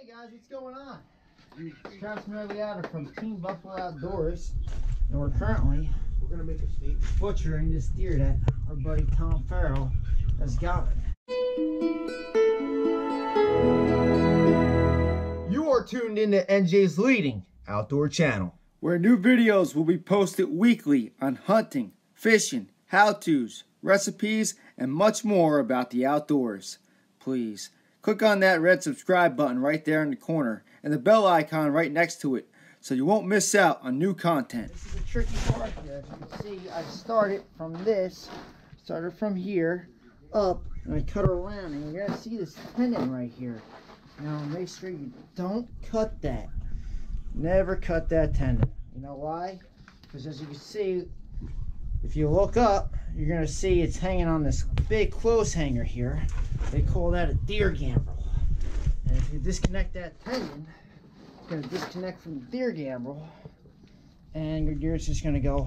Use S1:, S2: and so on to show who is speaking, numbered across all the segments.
S1: Hey guys, what's going on? Travis Magliata from Team Buffalo Outdoors, and we're currently
S2: We're gonna make a
S1: butchering this deer that our buddy Tom Farrell has gotten. You are tuned into NJ's leading outdoor channel.
S3: where new videos will be posted weekly on hunting, fishing, how-tos, recipes, and much more about the outdoors. Please click on that red subscribe button right there in the corner and the bell icon right next to it so you won't miss out on new content.
S1: This is a tricky part here. As you can see, I started from this, started from here, up, and I cut around, and you're gonna see this tendon right here. Now make sure you don't cut that. Never cut that tendon. You know why? Because as you can see, if you look up, you're gonna see it's hanging on this big clothes hanger here. They call that a deer gambrel. And if you disconnect that tendon, it's gonna disconnect from the deer gambrel and your deer's just gonna go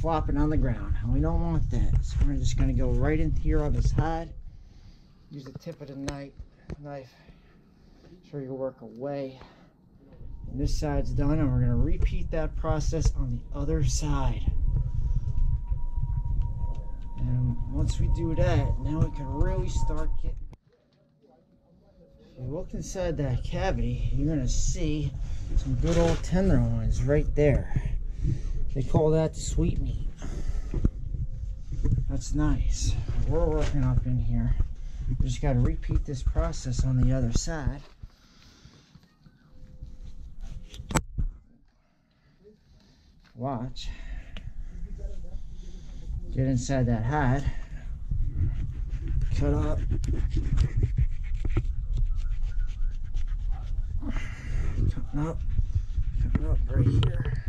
S1: flopping on the ground. And we don't want that. So we're just gonna go right in here on this hide. Use the tip of the knife. Knife. Sure you work away. And this side's done, and we're gonna repeat that process on the other side. And once we do that, now we can really start getting. If you look inside that cavity, you're gonna see some good old tenderloins right there. They call that sweet meat. That's nice. We're working up in here. We just got to repeat this process on the other side. Watch. Get inside that hide. Cut up. Cutting up. Cutting up right here.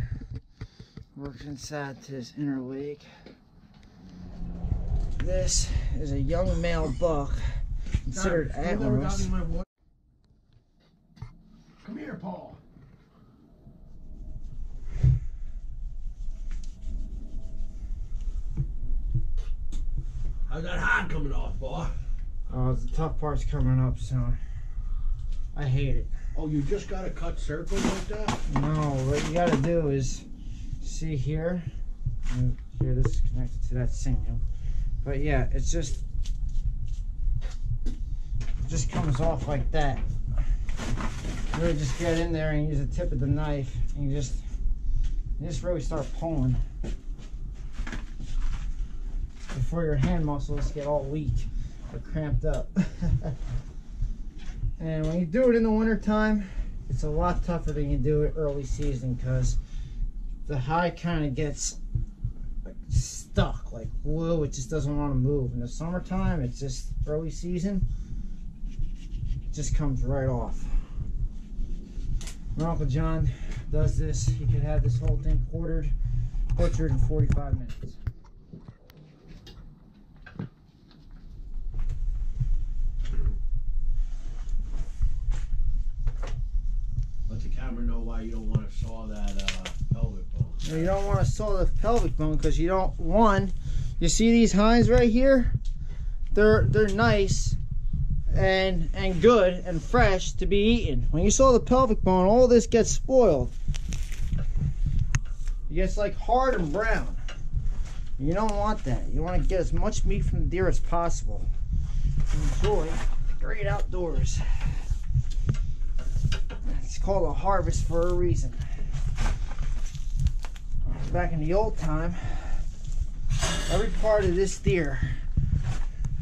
S1: Works inside to this inner leg. This is a young male buck considered
S2: John, you never got
S1: antlerless.
S2: me my water. Come here, Paul. How's that hide coming off, boy?
S1: Oh, the tough part's coming up soon. I hate it.
S2: Oh, you just gotta cut circles like that?
S1: No, what you gotta do is see here. Mm, here, this is connected to that sinew. But yeah, it's just it just comes off like that. Really, just get in there and use the tip of the knife, and you just you just really start pulling before your hand muscles get all weak or cramped up. And when you do it in the wintertime, it's a lot tougher than you do it early season because the hide kind of gets like, stuck like glue. It just doesn't want to move. In the summertime, it's just early season. It just comes right off. My Uncle John does this. He could have this whole thing quartered, butchered in 45 minutes.
S2: Let the camera know why you don't want to saw that uh, pelvic bone.
S1: Now, you don't want to saw the pelvic bone because you don't one. You see these hinds right here? They're they're nice and and good and fresh to be eaten. When you saw the pelvic bone, all this gets spoiled. It gets like hard and brown. You don't want that. You want to get as much meat from the deer as possible. Enjoy the great outdoors. It's called a harvest for a reason. Back in the old time, every part of this deer,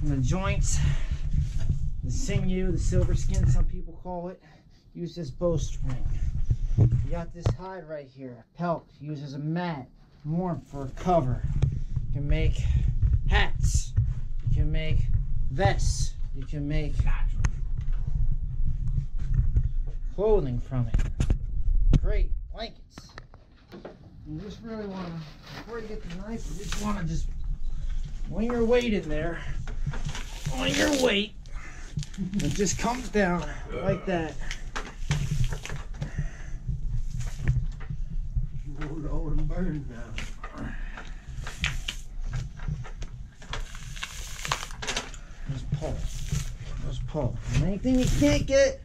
S1: from the joints, the sinew, the silver skin, some people call it, use this bowstring. You got this hide right here, pelt, used as a mat, warmth for a cover. You can make hats, you can make vests, you can make clothing from it. Great blankets. You just really want to, before you get the knife, you just want to just wing your weight in there. Wing your weight. It just comes down like that.
S2: No, I'm burned now.
S1: There's pull. There's pull. And anything you can't get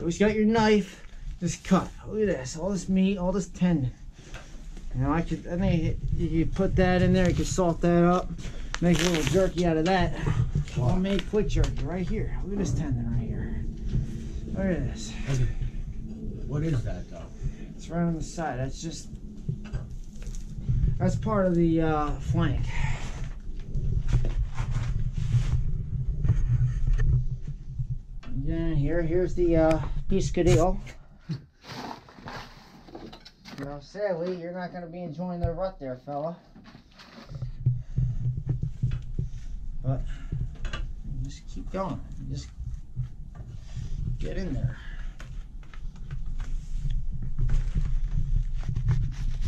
S1: always got your knife. Just cut. Look at this. All this meat, all this tendon. You know, I could, I think you put that in there. You could salt that up, make a little jerky out of that. Homemade quick jerky right here. Look at this tendon right here. Look at this.
S2: What is that though?
S1: It's right on the side. That's just, that's part of the uh, flank. Here, here's the uh. You know, sadly, you're not going to be enjoying the rut there, fella. But just keep going. Just get in there.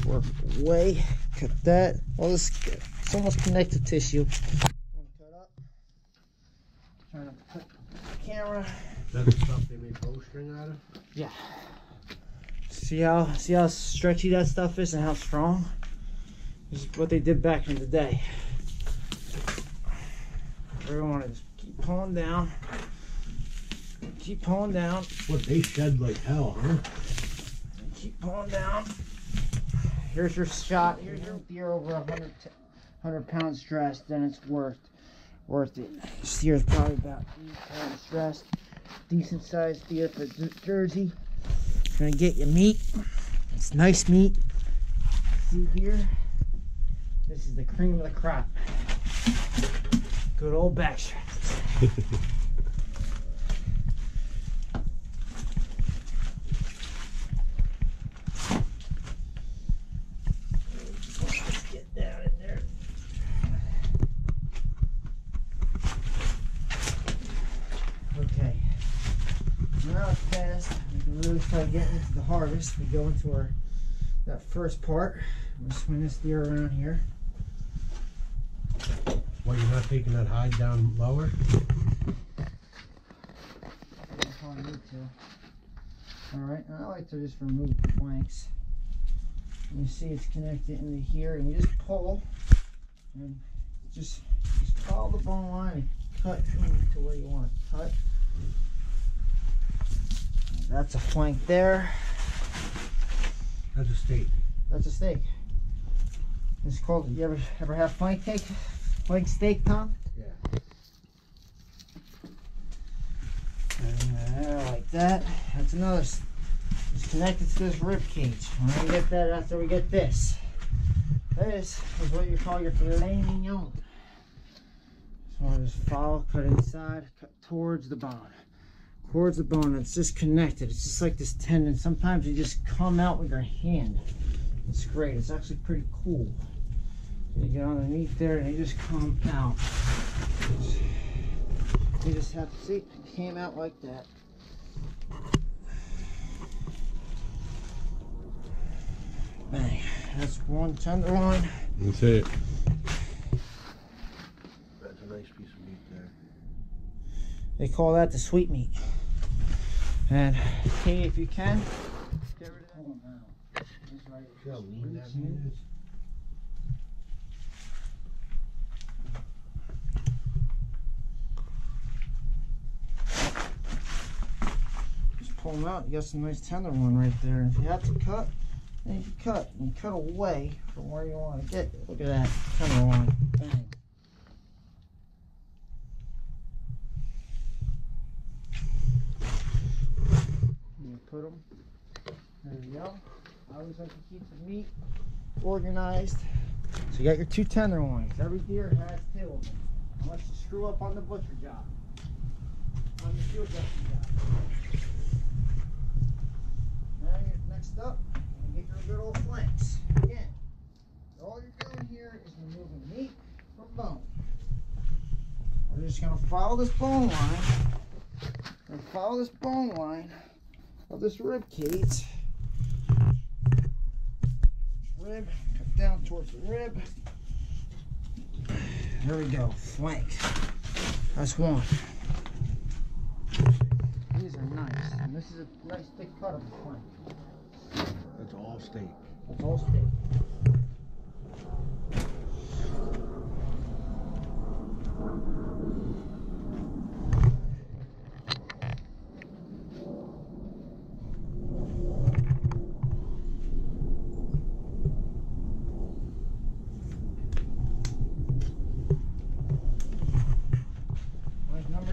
S1: Work away. Cut that. All this, it's almost connective tissue. Trying to put the camera.
S2: That's the stuff they made bowstring out of? Yeah.
S1: See how see how stretchy that stuff is and how strong? This is what they did back in the day. We're gonna just keep pulling down. Keep pulling down.
S2: What, they shed like hell, huh?
S1: Keep pulling down. Here's your shot. Here's your deer over 100, 100 pounds dressed, then it's worth worth it. This is probably about 80 pounds dressed. Decent sized deer for Jer- Jersey. Gonna get your meat. It's nice meat. See here? This is the cream of the crop. Good old backstrap. Let's get down in there. Okay. Now it's past. We can really start getting into the harvest. We go into our that first part. We'll swing this deer around here.
S2: What, you're not taking that hide down lower?
S1: If I need to. Alright, I like to just remove the flanks. You see it's connected into here, and you just pull, and just just follow the bone line and cut into where you want to cut. That's a flank there.
S2: That's a steak.
S1: That's a steak. It's called. You ever ever have flank steak? Flank steak, Tom?
S2: Yeah.
S1: And, uh, like that. That's another. It's connected to this rib cage. We're gonna get that after we get this. This is what you call your filet mignon. So I just follow, cut inside, cut towards the bone. Towards the bone. It's just connected. It's just like this tendon. Sometimes you just come out with your hand. It's great. It's actually pretty cool. You get underneath there and you just come out. You just have to see it came out like that. Bang. That's one tenderloin.
S2: That's it. That's a nice piece of meat there.
S1: They call that the sweet meat. And hey, if you can, get rid of that. Just pull them out. You got some nice tender one right there. If you have to cut, then you cut. And cut away from where you want to get. Look at that tender Bang. You put them. There you go. I always meat organized. So you got your two tenderloins. Every deer has two of them. Unless you screw up on the butcher job. On the job. Now next up, you get your good old flanks. Again, all you're doing here is removing meat from bone. We're just gonna follow this bone line. And follow this bone line of this rib cage. Rib, cut down towards the rib. There we go, flank. That's one. These are nice, and this is a nice thick cut of the flank.
S2: That's all steak.
S1: It's all steak.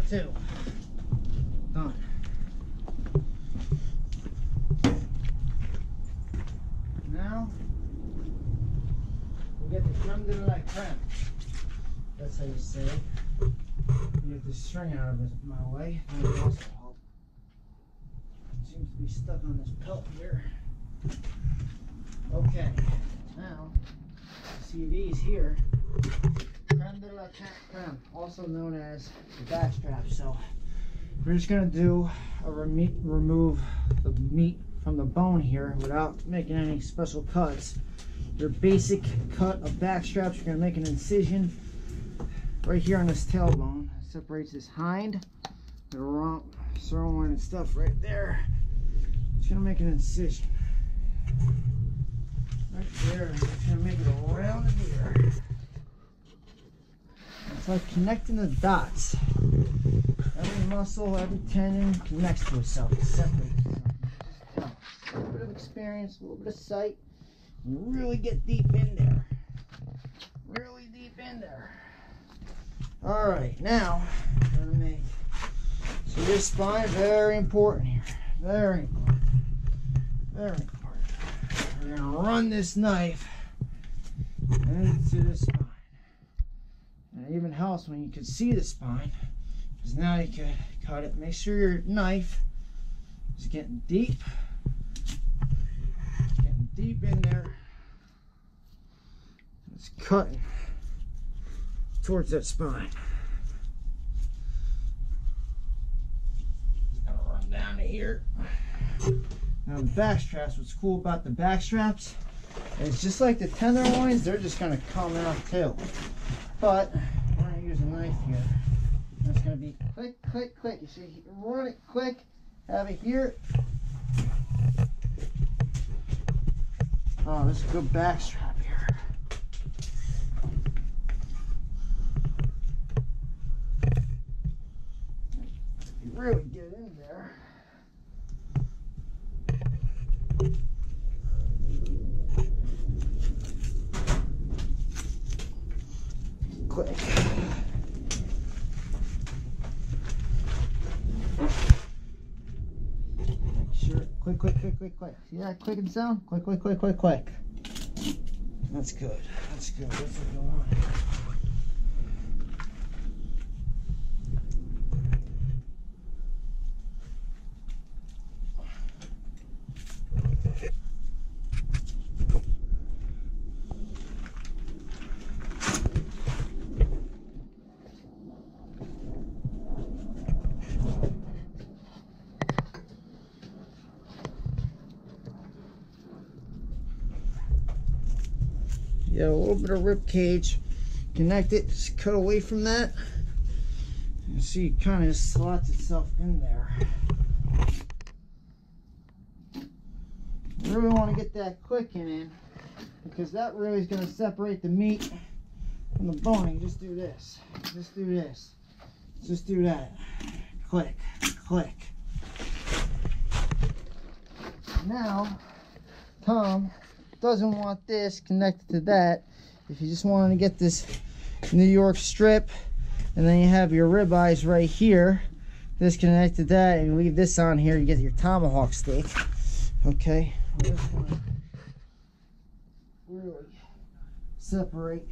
S1: too. Done. Now, we get the creme de la creme. That's how you say it. Get the string out of my way. It seems to be stuck on this pelt here. Okay, now, see these here. Creme de la creme, also known as the backstrap. So we're just gonna do a remove the meat from the bone here without making any special cuts. Your basic cut of backstraps, you're gonna make an incision right here on this tailbone. It separates this hind, the rump, sirloin and stuff right there. Just gonna make an incision. Right there, just gonna make it around the like connecting the dots. Every muscle, every tendon connects to itself, it separates itself. A little bit of experience, a little bit of sight. You really get deep in there. Really deep in there. Alright, now we're gonna make so this spine very important here. Very important. Very important. We're gonna run this knife into the spine. It even helps when you can see the spine. Because now you can cut it. Make sure your knife is getting deep. Getting deep in there. It's cutting towards that spine. Gonna run down to here. Now the back straps, what's cool about the back straps, it's just like the tenderloins, they're just gonna come out too. But we're gonna use a knife here. It's gonna be click, click, click. You see, you run it quick, have it here. Oh, this is a good back strap here. Really get in there. Click. Sure. Quick, quick, quick, quick, quick. See that clicking sound? Quick, quick, quick, quick, quick. That's good. That's good. That's what you want. Yeah, a little bit of rib cage. Connect it, just cut away from that. You see it kind of slots itself in there. You really want to get that clicking in because that really is going to separate the meat from the. You just do this. Just do this. Just do that. Click, click. Now, Tom doesn't want this connected to that. If you just wanted to get this New York strip, and then you have your ribeyes right here, this connected to that, and leave this on here, you get your tomahawk steak. Okay, really separate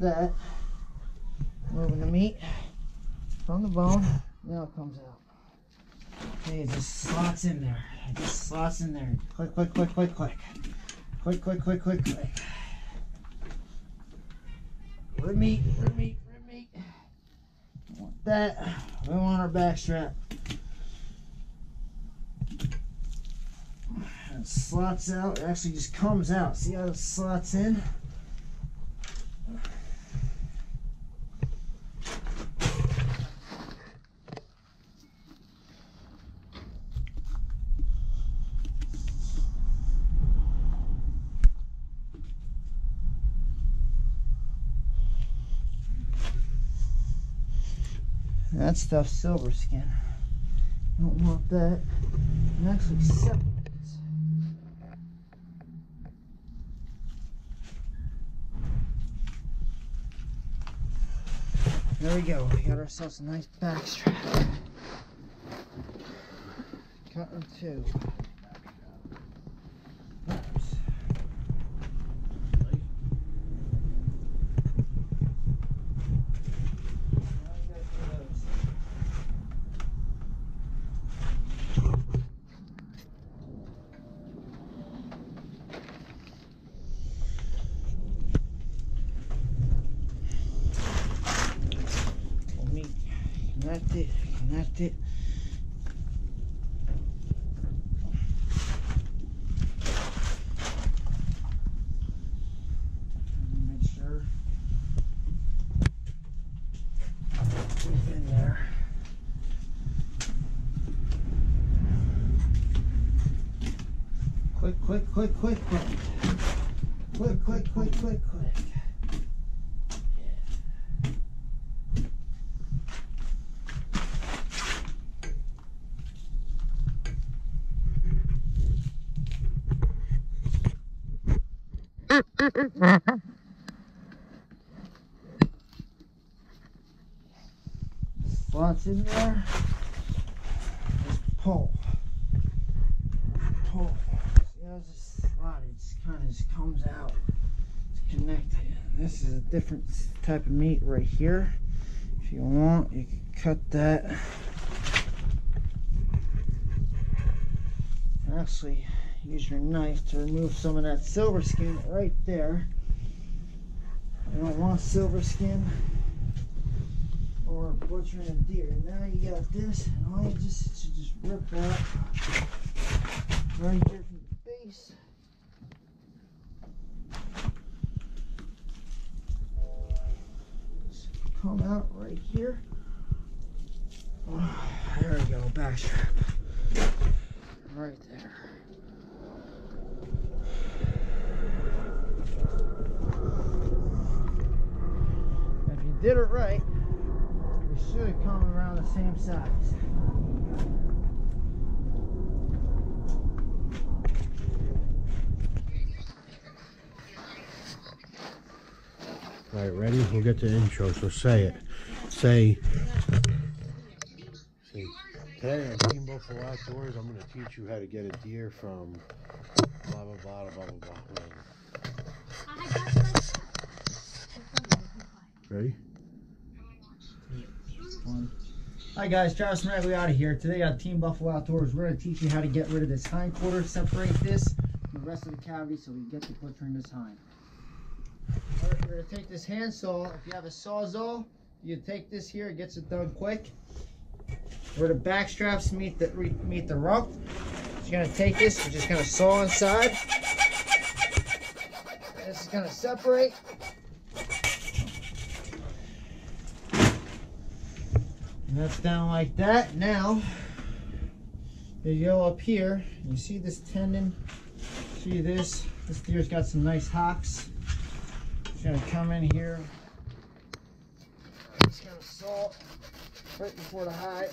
S1: that, moving the meat from the bone. Now it comes out. Okay, it just slots in there. It just slots in there. Click, click, click, click, click. Click, click, click, click, click. Rib meat, rib meat, rib meat. Want that. We want our back strap. It slots out. It actually just comes out. See how it slots in? That stuff's silver skin. Don't want that. It actually separates. There we go. We got ourselves a nice back strap. Cut in two. There. Quick, quick, quick, quick, quick. Quick, quick, quick, quick, quick. Slots in there. Just pull. Pull. See how this slot it just kind of just comes out. It's connected. This is a different type of meat right here. If you want, you can cut that. Actually, use your knife to remove some of that silver skin right there. I don't want silver skin or butchering a deer. Now you got this, and all you just you just rip that right here from the base. Just come out right here. Oh, there we go, backstrap. Right there. If you did it right, it should have come around the same size.
S2: All right, ready? We'll get to intro, so say it. Say, say, today on Team Buffalo Outdoors, I'm gonna teach you how to get a deer from blah, blah, blah, blah, blah, blah. Ready?
S1: Hi guys, Travis Radley out of here. Today on Team Buffalo Outdoors, we're going to teach you how to get rid of this hind quarter, separate this from the rest of the cavity so we get to butchering this hind. We're going to take this handsaw. If you have a sawzall, you take this here, it gets it done quick. Where the back straps meet the meet the rump, you're going to take this, you're just going to saw inside. This is going to separate. And that's down like that. Now, you go up here, you see this tendon, see this? This deer's got some nice hocks. It's gonna come in here. It's gonna salt right before the hide.